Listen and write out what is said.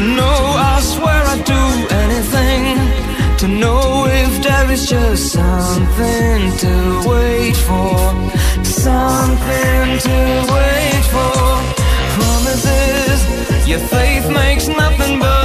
To know I swear I'd do anything To know if there is just something to wait for. Something to wait for. Promises Your faith makes nothing but